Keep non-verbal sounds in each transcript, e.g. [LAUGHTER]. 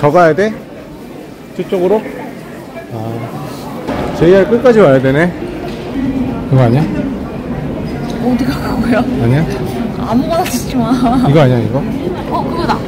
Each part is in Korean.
더 가야 돼? 뒤쪽으로? 아, JR 끝까지 와야 되네. 그거 아니야? 어디가 그거야? 아니야? 아무거나 쓰지 마. 이거 아니야, 이거? 어, 그거다.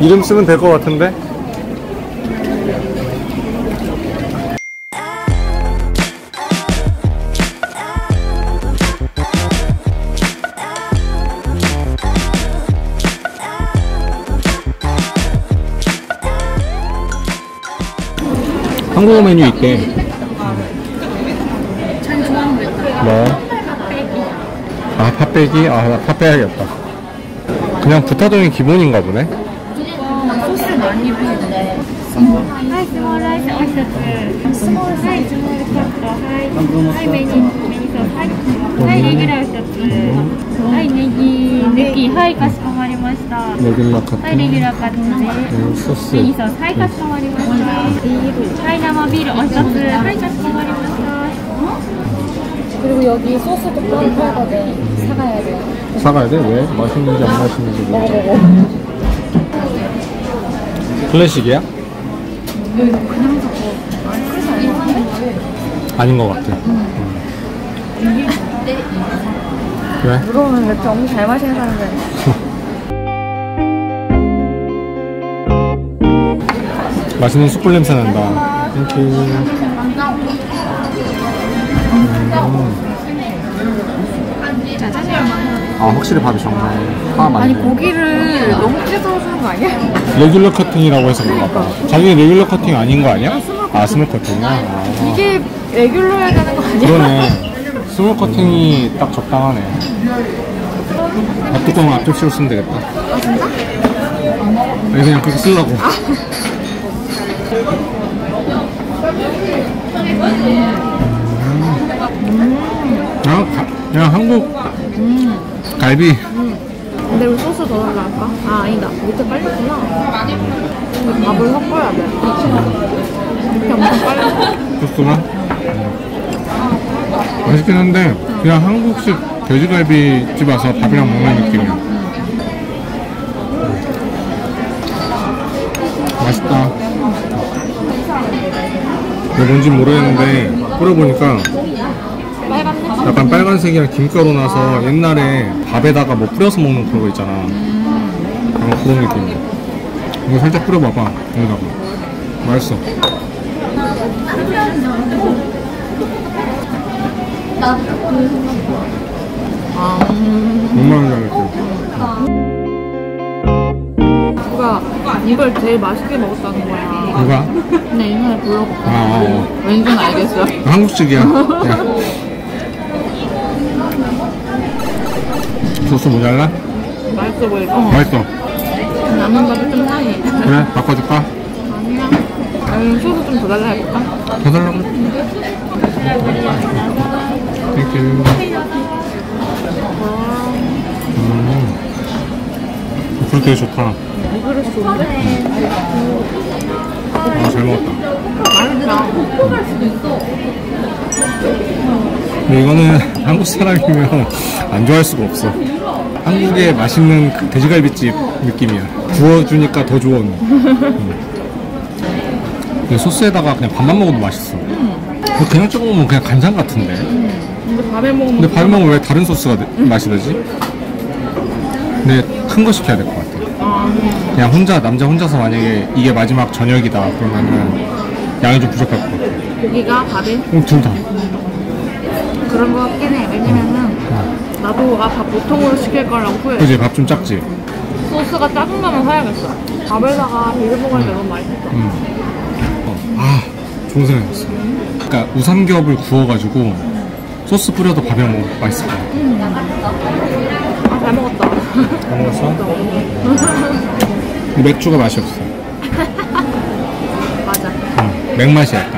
이름 쓰면 될 것 같은데? 한국어 메뉴 있대. 뭐? 아, 팥배기? 아, 나 팥배야겠다. 그냥 부타동이 기본인가 보네? 소스 많이. はい、スモールアイスお一つ。スモールはい、スモールカット。はい。はい、メニメニソース。はい。はい、レギュラー一つ。はい、ネギ抜き。はい、かしこまりました。は 레귤라 카트. い、レギュラーカットです。 음, 소스. メニソース。はい、かしこまりました。ビール。はい、生ビールお一つ。はい、かしこまりました。 그리고 여기 소스도 따로 팔거든. 사가야 돼. 사가야 돼? 왜? 맛있는지 안 맛있는지 모르지. 먹어보고. 클래식이야? 그냥 자꾸. 그래서 이상한데? 아닌 것 같아. 왜? 물어보면 왜 이렇게 엄청 잘 마시는 사람들. [LAUGHS] 맛있는 숯불 냄새 난다. Thank you. 음. 아, 확실히 밥이 적네. 파 많이 아니. 고기를 너무 크게 썰어주는 거 아니야? Regular cutting이라고 해서 그런가 봐. 자기 regular cutting 아닌 거 아니야? 아, small cutting이야? 아, 이게 regular 해야 되는 거 아니야? 그러네. [LAUGHS] Small cutting이 딱 적당하네. 밥뚜껑 앞접시로 쓰면 되겠다. 아, 진짜? 아니, 그냥 그렇게 쓰려고. 음. 아, 가- 그냥 한국 갈비. 근데 우리 소스 더 달라 할까? 아, 아니다. 밑에 빨렸구나. 밥을 섞어야 돼. 이렇게 엄청 빨렸어. 소스가 맛있긴 한데 그냥 한국식 돼지갈비 집 와서 밥이랑 먹는 느낌이야 맛있다 이게 뭔지 모르겠는데 뿌려보니까 약간 빨간색이랑 김가루 나서 옛날에 밥에다가 뭐 뿌려서 먹는 그런 거 있잖아 약간 그런 느낌이야 이거 살짝 뿌려봐봐 여기다가 맛있어 아, 정말 잘했어 누가 이걸 제일 맛있게 먹었다는 거야. 누가? 근데 인터넷 블로그 아, 어, 어. 왠지는 알겠어. 한국식이야. [LAUGHS] 소스 모자라? 맛있어 보이고. 어. 맛있어. 남은 밥이 좀 상해. 그래? 바꿔줄까? 아니야. 아니, 소스 좀 더 달라 해볼까? 더 달라고? Thank you. 음. 불 되게 좋다. 이 그릇 좋은데? 아, 잘 먹었다. 맛있다. 근데 이거는 [LAUGHS] 한국 사람이면 안 좋아할 수가 없어. 한국의 맛있는 그 돼지갈비집 느낌이야. 구워주니까 더 좋은. 음. 근데 소스에다가 그냥 밥만 먹어도 맛있어. 이거 그냥 찍어 먹으면 그냥 간장 같은데. 근데 밥에 먹으면 근데 밥에 먹으면 왜 다른 소스가 내- 맛이 나지? 근데 큰 거 시켜야 될 것 같아. 아, 그냥 혼자, 남자 혼자서 만약에 이게 마지막 저녁이다. 그러면은 양이 좀 부족할 것 같아. 고기가 밥에 어, 둘 다. 그런 거 같긴 해. 왜냐면은 나도 아밥 보통으로 시킬 거라고 후회해. 그지? 밥 좀 작지? 소스가 작은 거만 사야겠어. 밥에다가 비벼 먹으니까 너무 맛있어. 음. 어, 아, 좋은 생각이었어. 그러니까 우삼겹을 구워가지고 소스 뿌려도 밥에 먹으면 맛있을 것 같아. 아, 잘 먹었다. 잘 먹었어? [LAUGHS] 근데 맥주가 맛이 없어. [LAUGHS] 맞아. 응, 맥맛이 약간.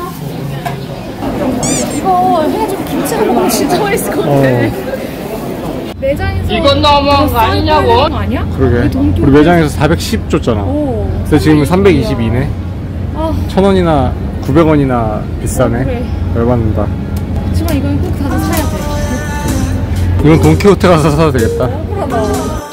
진짜 맛있을 것 같아. 어, 매장에서 이건 너무한 거 아니냐고? 거 아니야? 그러게. 우리 매장에서 410 줬잖아. 오. 근데 지금 322네. 아, 천 원이나 900원이나 비싸네. 그래. 열받는다. 하지만 이건 꼭 다들 사야 돼. 이건 돈키호테 가서 사도 되겠다. 억울하다.